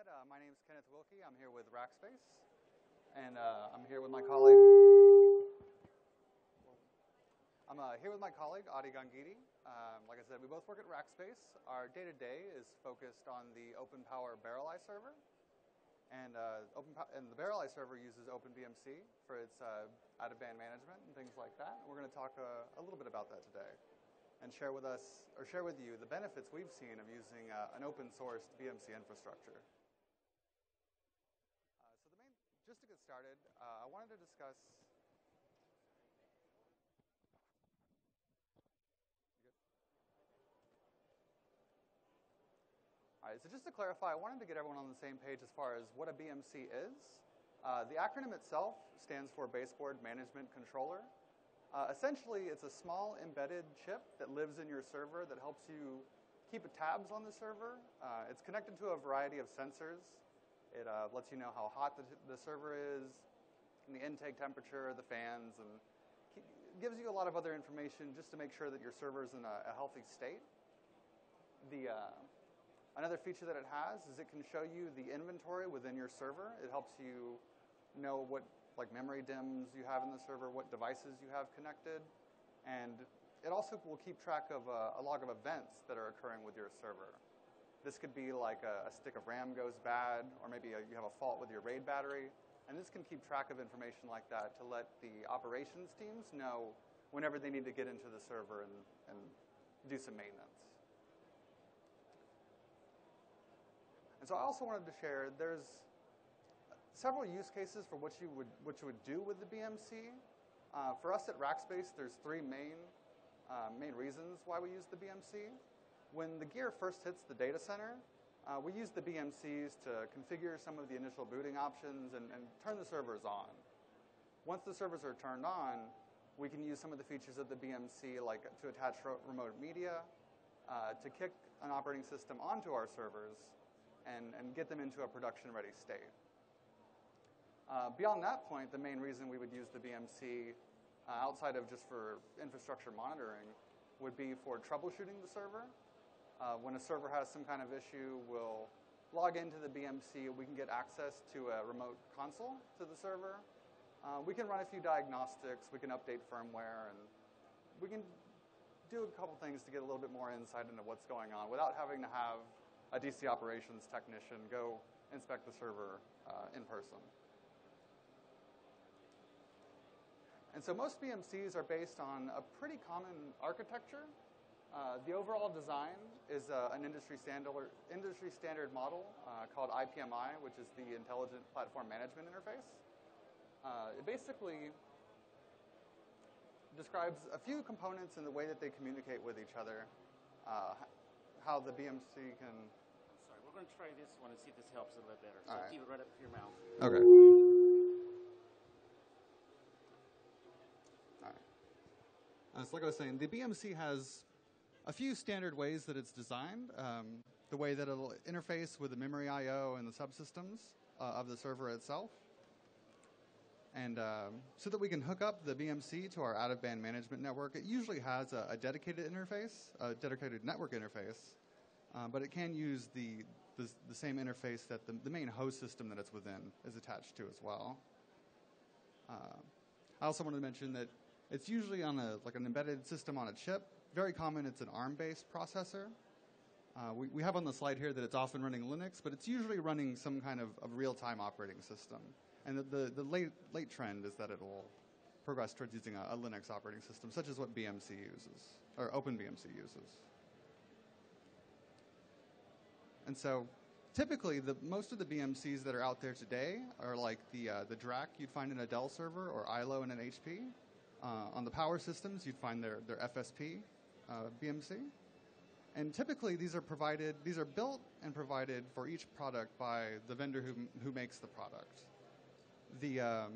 said, uh, my name is Kenneth Wilke. I'm here with Rackspace, and uh, I'm here with my colleague. I'm uh, here with my colleague Adi Gangidi. Um, like I said, we both work at Rackspace. Our day-to-day is focused on the OpenPower Barreleye server, and uh, Open and the Barreleye server uses OpenBMC for its uh, out-of-band management and things like that. And we're going to talk uh, a little bit about that today and share with us or share with you the benefits we've seen of using uh, an open sourced BMC infrastructure. Uh, so the main, just to get started, uh, I wanted to discuss. All right, so just to clarify, I wanted to get everyone on the same page as far as what a BMC is. Uh, the acronym itself stands for Baseboard Management Controller. Uh, essentially, it's a small embedded chip that lives in your server that helps you keep tabs on the server. Uh, it's connected to a variety of sensors. It uh, lets you know how hot the, the server is, the intake temperature, the fans, and gives you a lot of other information just to make sure that your server is in a, a healthy state. The, uh, another feature that it has is it can show you the inventory within your server. It helps you know what like memory DIMMs you have in the server, what devices you have connected, and it also will keep track of a, a log of events that are occurring with your server. This could be like a, a stick of RAM goes bad, or maybe a, you have a fault with your RAID battery, and this can keep track of information like that to let the operations teams know whenever they need to get into the server and, and do some maintenance. And so I also wanted to share, there's several use cases for what you would, what you would do with the BMC. Uh, for us at Rackspace, there's three main, uh, main reasons why we use the BMC. When the gear first hits the data center, uh, we use the BMCs to configure some of the initial booting options and, and turn the servers on. Once the servers are turned on, we can use some of the features of the BMC, like to attach remote media, uh, to kick an operating system onto our servers, and, and get them into a production-ready state. Uh, beyond that point, the main reason we would use the BMC uh, outside of just for infrastructure monitoring would be for troubleshooting the server. Uh, when a server has some kind of issue, we'll log into the BMC. We can get access to a remote console to the server. Uh, we can run a few diagnostics. We can update firmware, and we can do a couple things to get a little bit more insight into what's going on without having to have a DC operations technician go inspect the server uh, in person. And so most BMCs are based on a pretty common architecture. Uh, the overall design is uh, an industry standard, industry standard model uh, called IPMI, which is the Intelligent Platform Management Interface. Uh, it basically describes a few components in the way that they communicate with each other, uh, how the BMC can... Sorry, we're going to try this one and see if this helps a little better. So right. keep it right up to your mouth. Okay. Uh, so like I was saying, the BMC has a few standard ways that it's designed. Um, the way that it'll interface with the memory I/O and the subsystems uh, of the server itself, and um, so that we can hook up the BMC to our out-of-band management network. It usually has a, a dedicated interface, a dedicated network interface, uh, but it can use the, the, the same interface that the, the, main host system that it's within is attached to as well. Uh, I also wanted to mention that it's usually on a like an embedded system on a chip. Very common, it's an ARM-based processor. Uh, we, we have on the slide here that it's often running Linux, but it's usually running some kind of, of real-time operating system. And the, the, the, late, late trend is that it will progress towards using a, a Linux operating system, such as what BMC uses, or OpenBMC uses. And so typically, the, most of the BMCs that are out there today are like the, uh, the DRAC you'd find in a Dell server or ILO in an HP. Uh, on the power systems, you'd find their, their FSP uh, BMC. And typically, these are provided, these are built and provided for each product by the vendor who, who makes the product. The, um,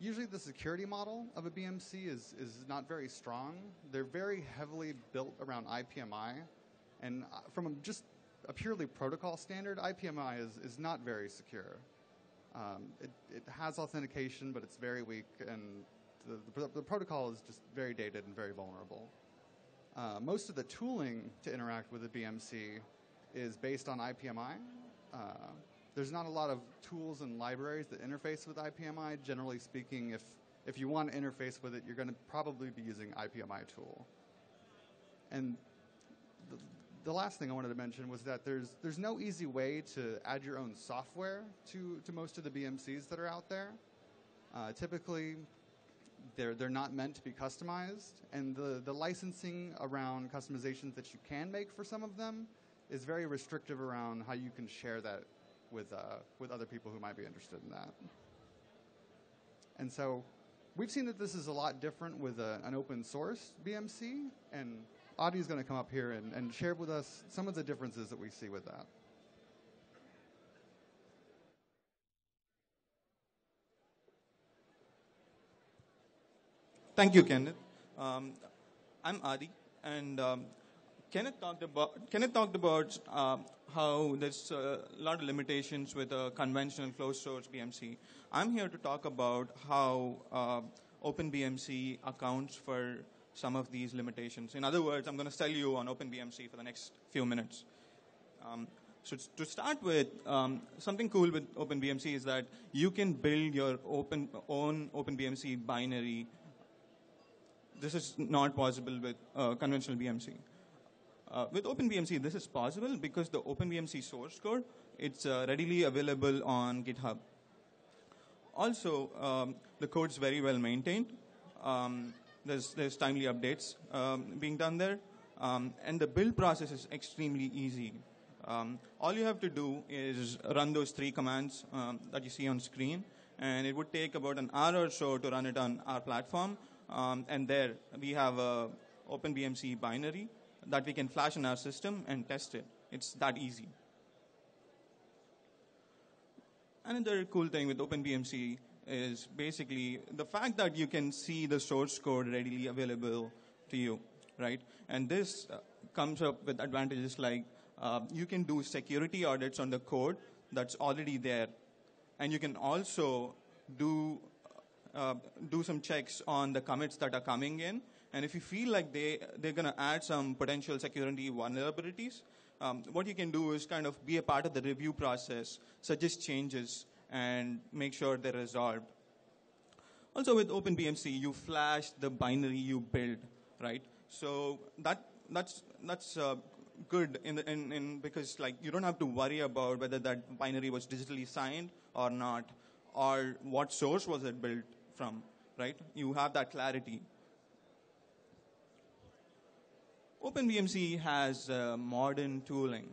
usually the security model of a BMC is, is not very strong. They're very heavily built around IPMI. And uh, from just a purely protocol standard, IPMI is, is not very secure. Um, it, it has authentication, but it's very weak, and the, the, the, protocol is just very dated and very vulnerable. Uh, most of the tooling to interact with the BMC is based on IPMI. Uh, there's not a lot of tools and libraries that interface with IPMI. Generally speaking, if, if you want to interface with it, you're going to probably be using IPMI tool. And the, the last thing I wanted to mention was that there's, there's no easy way to add your own software to, to most of the BMCs that are out there. Uh, typically, they're, they're not meant to be customized, and the, the licensing around customizations that you can make for some of them is very restrictive around how you can share that with, uh, with other people who might be interested in that. And so we've seen that this is a lot different with a, an open source BMC, and Adi is going to come up here and, and share with us some of the differences that we see with that. Thank you, Kenneth. Um, I'm Adi, and um, Kenneth talked about Kenneth talked about uh, how there's a lot of limitations with a conventional closed source BMC. I'm here to talk about how uh, OpenBMC accounts for some of these limitations. In other words, I'm going to sell you on OpenBMC for the next few minutes. Um, so to start with, um, something cool with OpenBMC is that you can build your open, own OpenBMC binary this is not possible with uh, conventional BMC. Uh, with OpenBMC, this is possible because the OpenBMC source code, it's uh, readily available on GitHub. Also, um, the code's very well maintained. Um, there's, there's timely updates um, being done there. Um, and the build process is extremely easy. Um, all you have to do is run those three commands um, that you see on screen, and it would take about an hour or so to run it on our platform. Um, and there we have a OpenBMC binary that we can flash in our system and test it. It's that easy. Another cool thing with OpenBMC is basically the fact that you can see the source code readily available to you, right? And this uh, comes up with advantages like uh, you can do security audits on the code that's already there. And you can also do uh, do some checks on the commits that are coming in. And if you feel like they, they're going to add some potential security vulnerabilities, um, what you can do is kind of be a part of the review process, suggest changes, and make sure they're resolved. Also, with OpenBMC, you flash the binary you build, right? So that that's that's uh, good in, the, in, in because like you don't have to worry about whether that binary was digitally signed or not, or what source was it built from, right? You have that clarity. OpenBMC has uh, modern tooling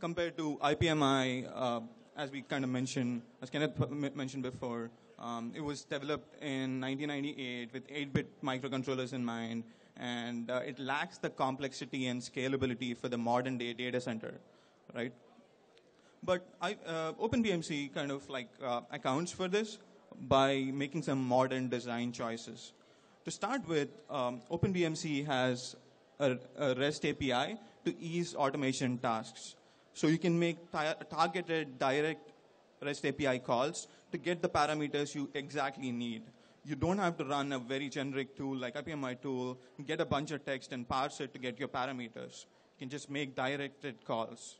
compared to IPMI, uh, as we kind of mentioned, as Kenneth mentioned before. Um, it was developed in 1998 with 8-bit microcontrollers in mind, and uh, it lacks the complexity and scalability for the modern day data center, right? But I, uh, OpenBMC kind of like uh, accounts for this by making some modern design choices. To start with, um, OpenBMC has a, a, REST API to ease automation tasks. So you can make targeted direct REST API calls to get the parameters you exactly need. You don't have to run a very generic tool like IPMI tool, get a bunch of text and parse it to get your parameters. You can just make directed calls.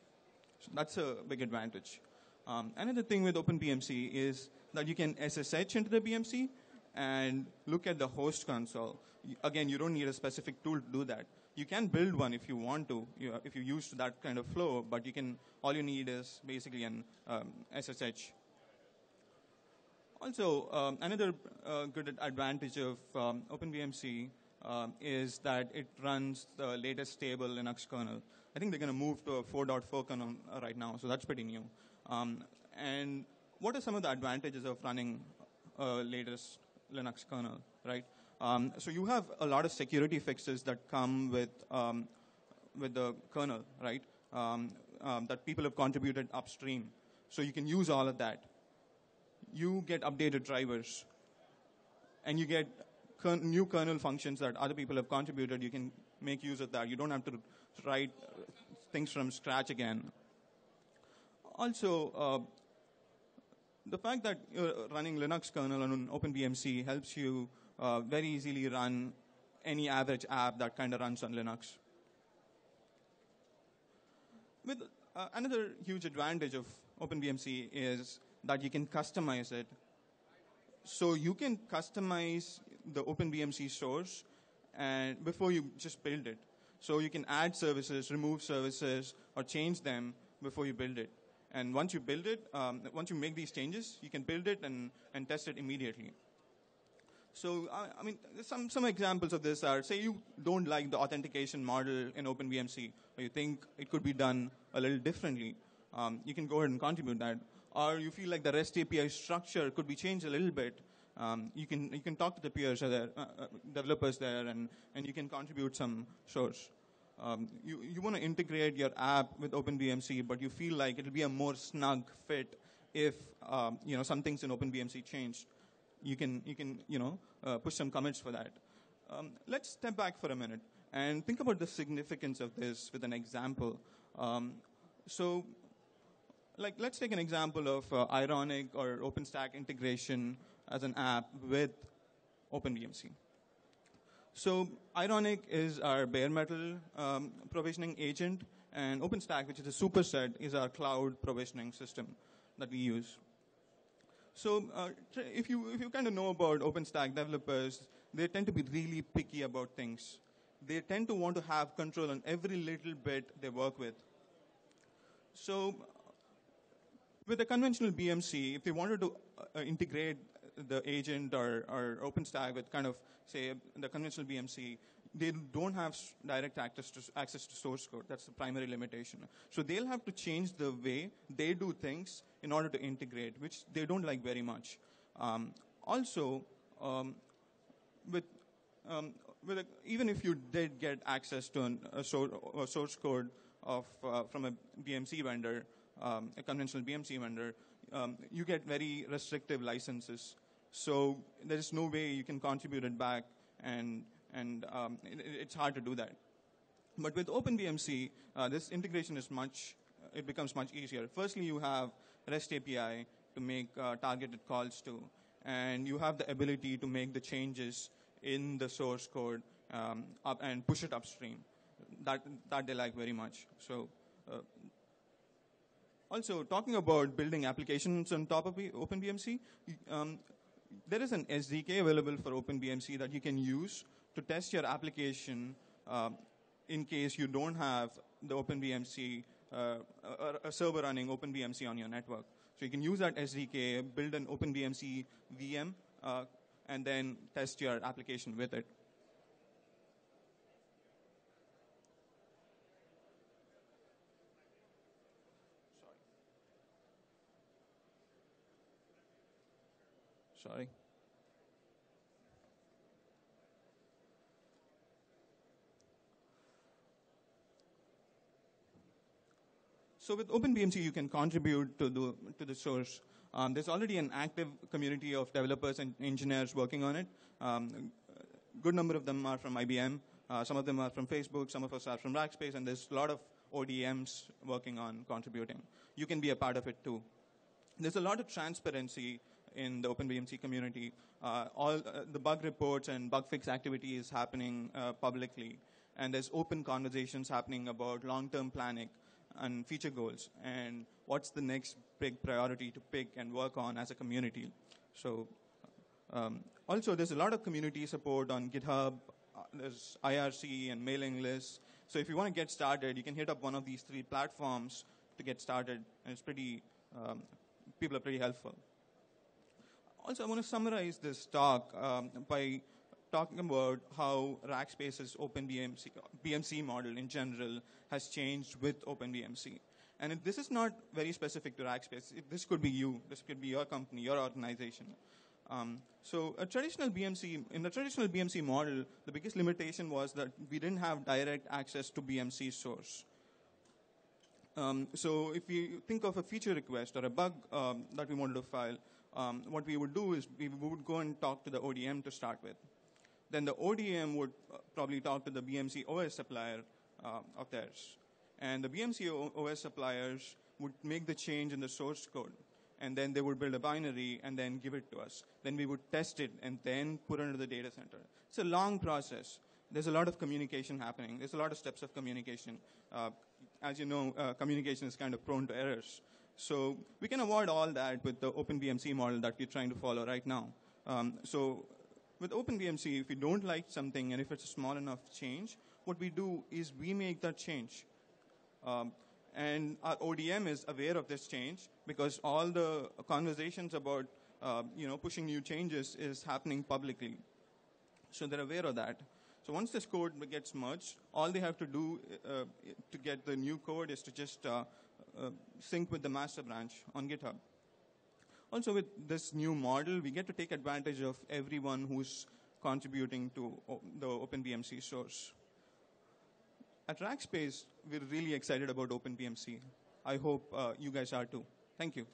So that's a big advantage. Um, another thing with OpenBMC is that you can SSH into the BMC and look at the host console. Again, you don't need a specific tool to do that. You can build one if you want to, you if you use that kind of flow, but you can, all you need is basically an um, SSH. Also, um, another uh, good advantage of um, OpenBMC uh, is that it runs the latest stable Linux kernel. I think they're going to move to a 4.4 kernel right now, so that's pretty new. Um, and what are some of the advantages of running a latest Linux kernel, right? Um, so you have a lot of security fixes that come with um, with the kernel, right? Um, um that people have contributed upstream. So you can use all of that. You get updated drivers, and you get new kernel functions that other people have contributed. You can make use of that. You don't have to write things from scratch again. Also, uh, the fact that you're running Linux kernel on OpenBMC helps you uh, very easily run any average app that kind of runs on Linux. With uh, another huge advantage of OpenBMC is that you can customize it. So you can customize the OpenBMC source and before you just build it. So you can add services, remove services, or change them before you build it. And once you build it, um, once you make these changes, you can build it and, and test it immediately. So, I, I mean, some, some examples of this are, say you don't like the authentication model in OpenBMC, or you think it could be done a little differently, um, you can go ahead and contribute that. Or you feel like the REST API structure could be changed a little bit, um, you can you can talk to the peers there, uh, uh, developers there, and and you can contribute some source. Um, you you want to integrate your app with OpenBMC, but you feel like it'll be a more snug fit if um, you know some things in OpenBMC changed. You can you can you know uh, push some commits for that. Um, let's step back for a minute and think about the significance of this with an example. Um, so like let's take an example of uh, Ironic or OpenStack integration as an app with OpenBMC. So Ironic is our bare metal um, provisioning agent, and OpenStack, which is a superset, is our cloud provisioning system that we use. So uh, if you if you kind of know about OpenStack developers, they tend to be really picky about things. They tend to want to have control on every little bit they work with. So with a conventional BMC, if they wanted to uh, integrate the agent or, or OpenStack with kind of, say, the conventional BMC, they don't have direct access to, access to source code. That's the primary limitation. So they'll have to change the way they do things in order to integrate, which they don't like very much. Um, also, um, with, um, with a, even if you did get access to an, a, so, a, source code of, uh, from a BMC vendor, um, a conventional BMC vendor, um, you get very restrictive licenses. So there is no way you can contribute it back, and, and um, it, it's hard to do that. But with OpenBMC, uh, this integration is much, it becomes much easier. Firstly, you have REST API to make uh, targeted calls to, and you have the ability to make the changes in the source code um, up and push it upstream. That, that they like very much. So uh, also, talking about building applications on top of OpenBMC, um, there is an SDK available for OpenBMC that you can use to test your application uh, in case you don't have the OpenBMC, uh, a, a, server running OpenBMC on your network. So you can use that SDK, build an OpenBMC VM, uh, and then test your application with it. Sorry. So with OpenBMC, you can contribute to the, to the source. Um, there's already an active community of developers and engineers working on it. Um, a good number of them are from IBM. Uh, some of them are from Facebook. Some of us are from Rackspace. And there's a lot of ODMs working on contributing. You can be a part of it too. There's a lot of transparency in the OpenBMC community. Uh, all uh, the bug reports and bug fix activity is happening uh, publicly, and there's open conversations happening about long-term planning and feature goals and what's the next big priority to pick and work on as a community. So um, also there's a lot of community support on GitHub. There's IRC and mailing lists. So if you want to get started, you can hit up one of these three platforms to get started, and it's pretty. Um, people are pretty helpful. Also, I want to summarize this talk um, by talking about how Rackspace's OpenBMC BMC BMC model in general has changed with OpenBMC. And this is not very specific to Rackspace. It, this could be you. This could be your company, your organization. Um, so a traditional BMC, in the traditional BMC model, the biggest limitation was that we didn't have direct access to BMC source. Um, so if you think of a feature request or a bug um, that we wanted to file, um, what we would do is we would go and talk to the ODM to start with. Then the ODM would uh, probably talk to the BMC OS supplier uh, of theirs. And the BMC OS suppliers would make the change in the source code. And then they would build a binary and then give it to us. Then we would test it and then put it into the data center. It's a long process. There's a lot of communication happening. There's a lot of steps of communication. Uh, as you know, uh, communication is kind of prone to errors. So we can avoid all that with the OpenBMC model that we're trying to follow right now. Um, so with OpenBMC, if we don't like something and if it's a small enough change, what we do is we make that change. Um, and our ODM is aware of this change because all the conversations about uh, you know pushing new changes is happening publicly. So they're aware of that. So once this code gets merged, all they have to do uh, to get the new code is to just uh, sync with the master branch on GitHub. Also, with this new model, we get to take advantage of everyone who's contributing to the OpenBMC source. At Rackspace, we're really excited about OpenBMC. I hope uh, you guys are too. Thank you.